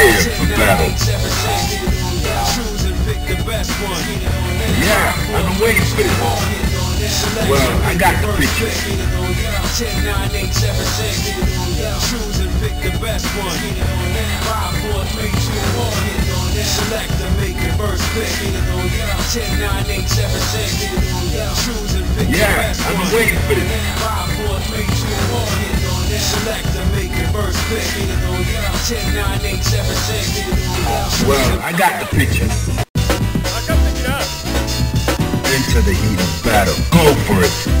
for battle. Yeah, I've been waiting for this. Well, I got the picture. 10, 9, 8, 7, 6. Choose and pick the best one. 5, 4, 3, 2, 1. Select make your first pick. 10, 9, 8, 7, 6. Choose and pick the Yeah, best one. been waiting for this. 5, 4, 3, 2, 1. Select Well, I got the picture. i Into the heat of battle. Go for it.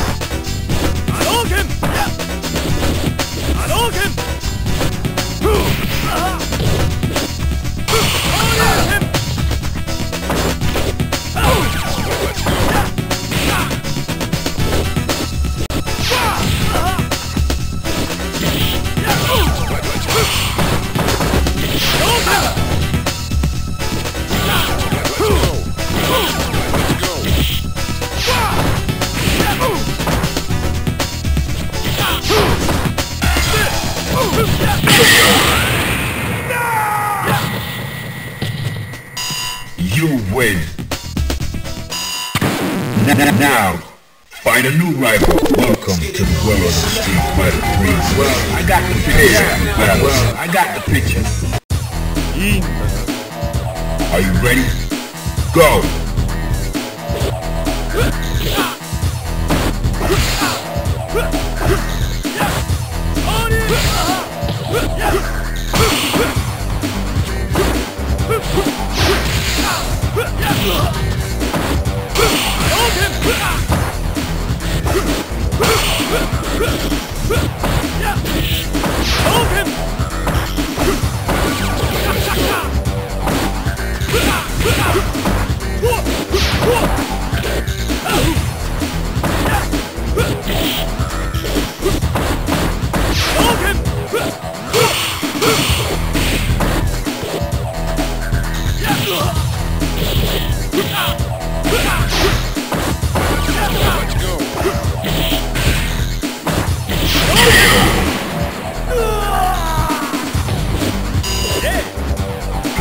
You win. Now, find a new rival. Welcome to the world of Street Fighter 3. Well, I got the picture. Well, I got the picture. Are you ready? Go!